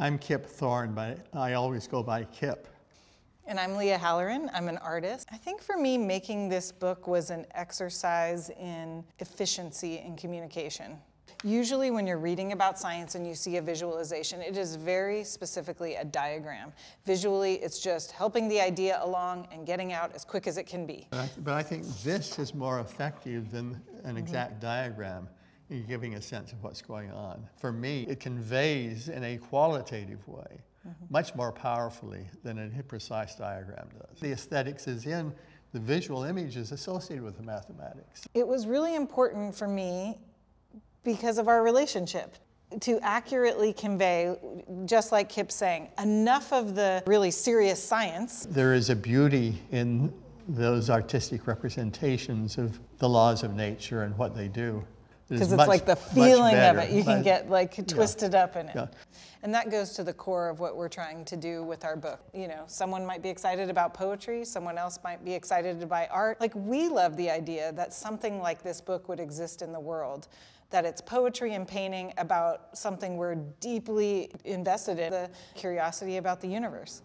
I'm Kip Thorne, but I always go by Kip. And I'm Lia Halloran. I'm an artist. I think for me, making this book was an exercise in efficiency in communication. Usually, when you're reading about science and you see a visualization, it is very specifically a diagram. Visually, it's just helping the idea along and getting out as quick as it can be. But I, but I think this is more effective than an mm-hmm. exact diagram in giving a sense of what's going on. For me, it conveys in a qualitative way mm-hmm. much more powerfully than a precise diagram does. The aesthetics is in the visual images associated with the mathematics. It was really important for me because of our relationship to accurately convey, just like Kip's saying, enough of the really serious science. There is a beauty in those artistic representations of the laws of nature and what they do. Because it's much- like the feeling of it. You can get like twisted up in it. Yeah. And that goes to the core of what we're trying to do with our book. You know, someone might be excited about poetry, someone else might be excited by art. Like, we love the idea that something like this book would exist in the world, that it's poetry and painting about something we're deeply invested in the curiosity about the universe.